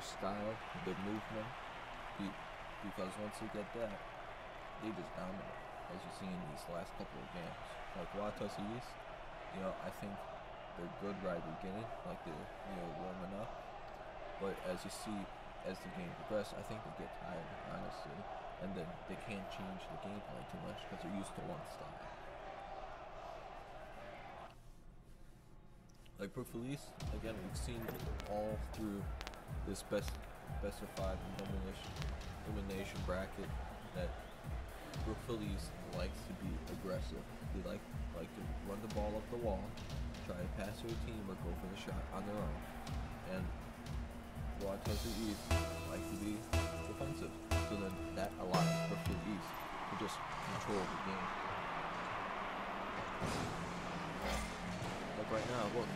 their style, their movement. Be, because once they get that, they just dominate, as you see in these last couple of games. Like Wauwatosa East, you know, I think they're good right the beginning, like they're, you know, warming up. But as you see, as the game progresses, I think they get tired, honestly. And then they can't change the game plan too much because they're used to one style. Like Brookfield East, again, we've seen all through this best five elimination elimination bracket that Brook likes to be aggressive. They like like to run the ball up the wall, try to pass to a team or go for the shot on their own. And Wauwatosa East like to be defensive. So then that allows Brookfield East to just control the game. Like right now, look,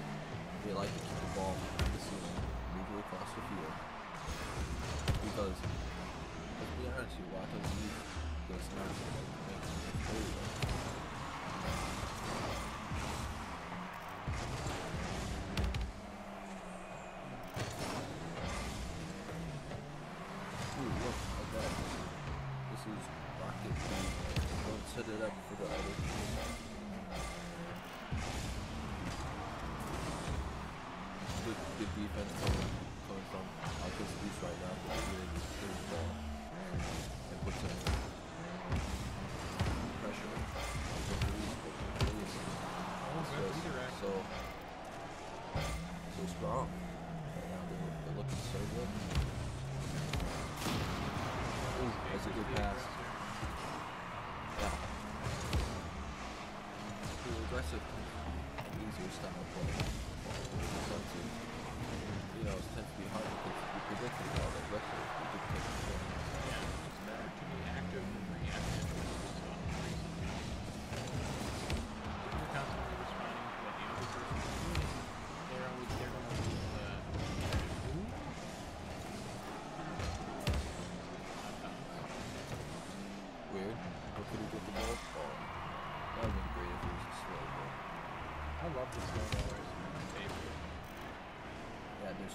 they like to keep the ball the ceiling, it across the field. Because, let's be honest here, Wauwatosa East does not. This is League. Good defense from Alcus East right now. But they really need to the ball and put some pressure on the the East Oh, is good just redirect. so, so strong. Right now they're, they're looking so good. Ooh, that's a good pass. Yeah. Too aggressive. Easier style play. You know, tends to be hard you predict all aggressive.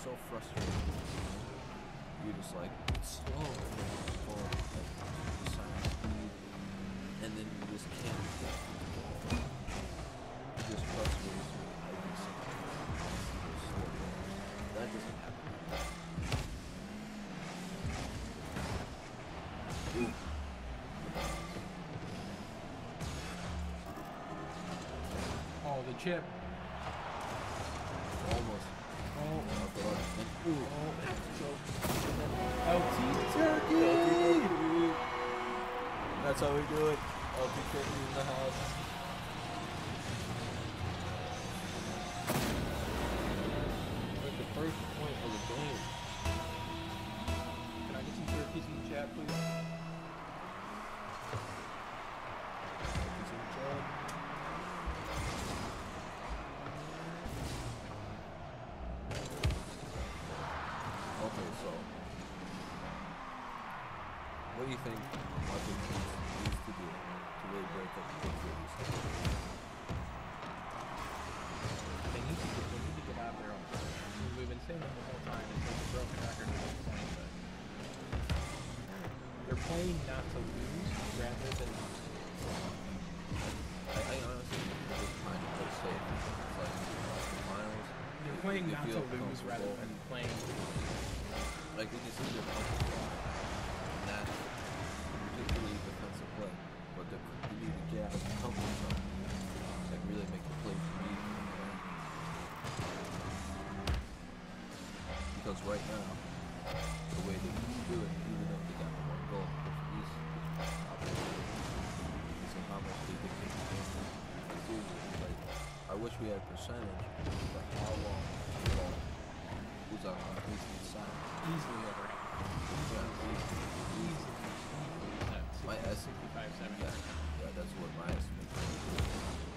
So frustrating. You're just like, slow, slow, like, and then you just can't get. It just frustrates me every single time. That doesn't happen. Oh, the chip. Almost. Oh, Not the one. And, ooh. oh. LT turkey. That's how we do it. LP Turkey in the house. Okay, so what do you think Martin needs, needs to do to really break up the cities? They need to get, they need to get out there on I mean, We've been saying it the whole time. It's like a broken record at this point, but they're playing not to lose rather than I, I honestly think they're just trying to play safe. It's like playing not to lose rather than playing. Like we can see they're comfortable that particularly defensive play, but they need to get out of the comfort zone and really make the play for me. Because right now, the way that they do it, even though they got the one goal. So how much they think they can win. Seriously, like I wish we had percentage, but how long was on our side. Easily over half. Yeah, easily. My estimate. 65, 70. Yeah, yeah, that's what my estimate is.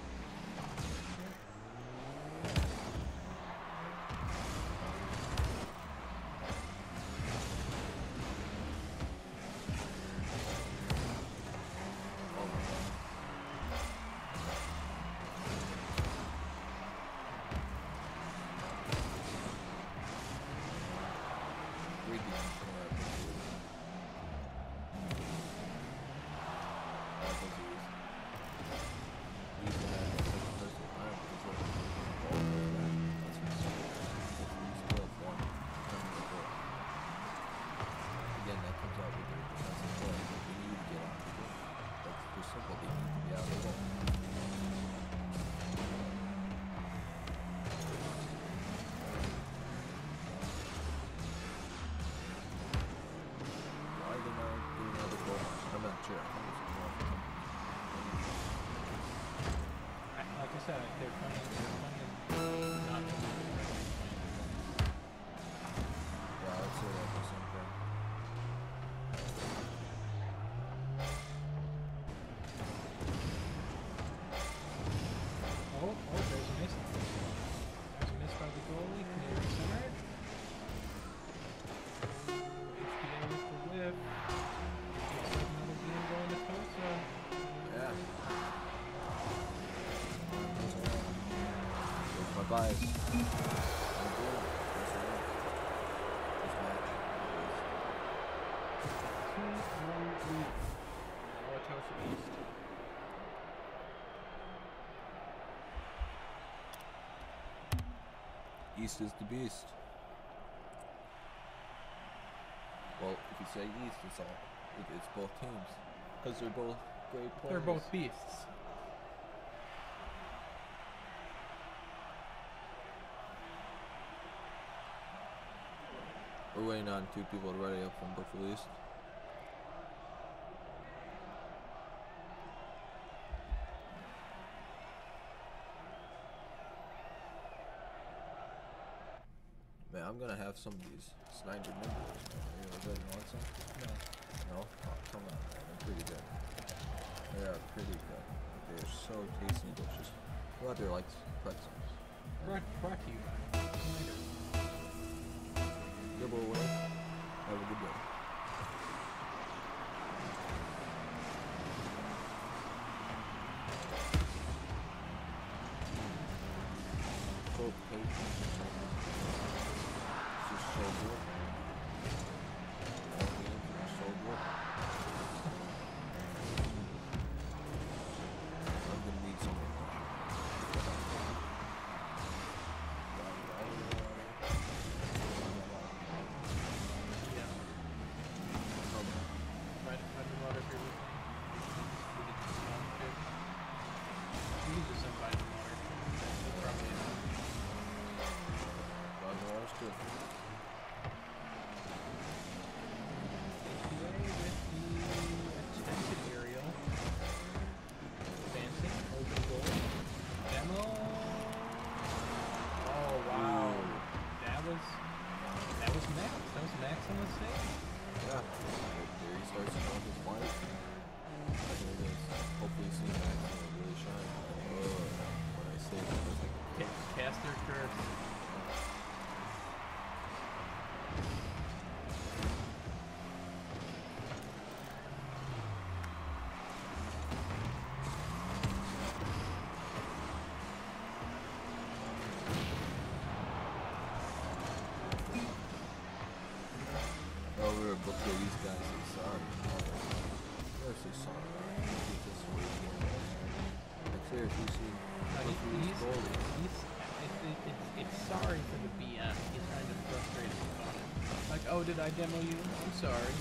Our I- East is the beast. Well, if you say East, it's all it, it's both teams because they're both great players. They're both beasts. We're waiting on two people to ready up from Brookfield East. Man, I'm gonna have some of these Snyder Nibblers. You know, want some? No. No? Oh, come on, man. They're pretty good. They are pretty good. They're so tasty and delicious. Well, they're like pretzels. Brought, brought to you by Snyder. Nibble away. Have a good day. Booked for these guys. Say sorry. They're so sorry. Get this way again. Like, seriously, see, No, look for he's, he's it, it, it's, it's sorry for the BS. He's trying to frustrate his opponent. Like, oh, did I demo you? I'm sorry.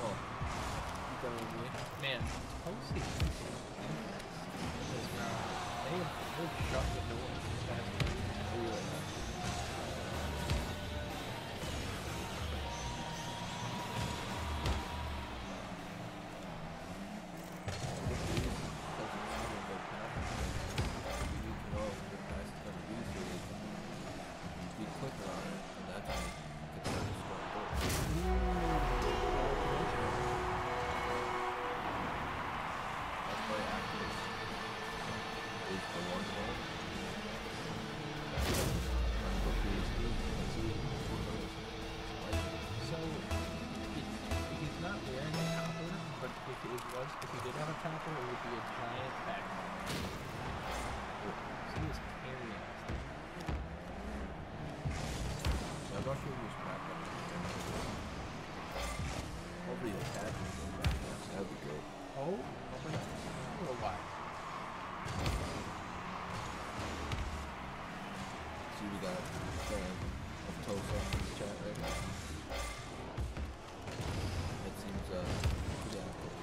Oh, you with me? Man. This they have, they've shut the door. Got a fan of Tosa in chat right now. It seems uh active.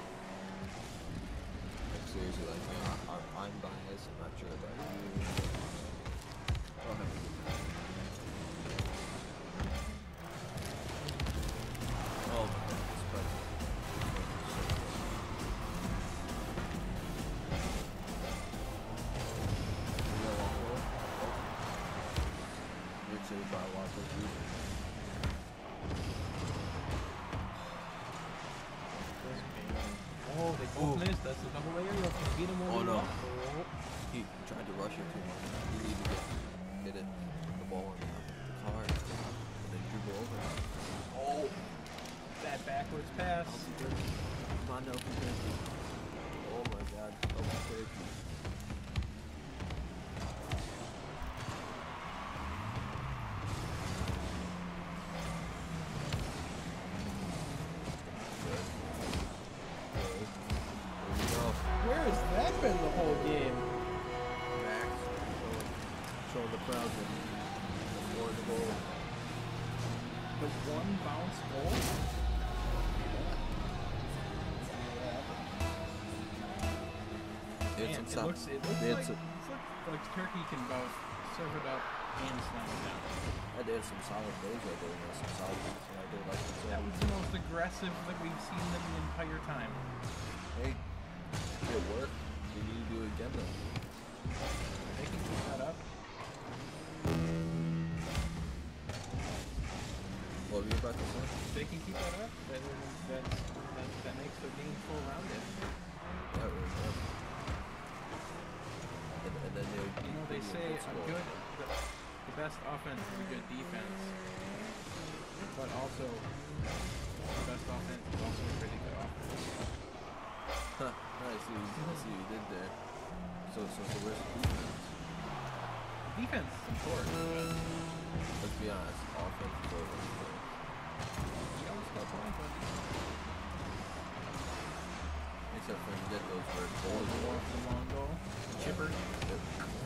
Like seriously, like you know, I, I'm, I'm biased. I'm not sure about you. I'll have it looks, it looks like, some- like Turkey can both serve it up and slam it down. I did some solid plays right there, and some solid and I did like That was the most aggressive that we've seen them the entire time. Hey, it worked. We need to do it again though. They can keep that up. What were you about to say? They can keep that up, then that's, that, that makes their game full rounded. It was good. They say a good, the, the best offense is a good defense, but also the best offense is also a pretty good offense. Huh, I see, I see what you did there. So, so, so where's the defense? Defense is important. Let's be honest, offense is always good. You always got one, but Except for when you get those it's the goals long, the long goal, chipper, Yep.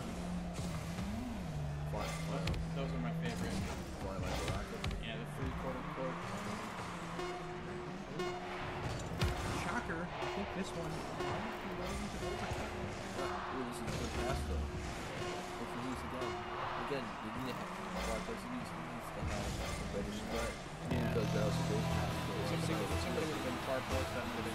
Those, are my favorite. fly like a rocket. Yeah, the free quote unquote. Shocker, I think this one might be going into overtime. Ooh, this is a good pass though. Look for these again. Again, you need to have needs to have a better. Yeah. Because that was a great pass. It was a Somebody, single to somebody would have been far post that would have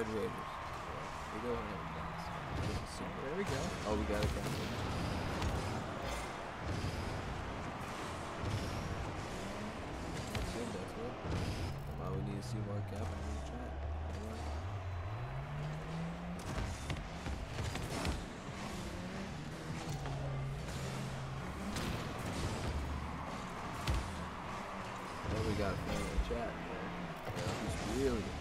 Red Raiders. We go and dance. This. There we go. Oh, we got it. It. That's good. That's good. Why we need to see more in the chat? Alright. What we got the chat, man? Yeah, really, really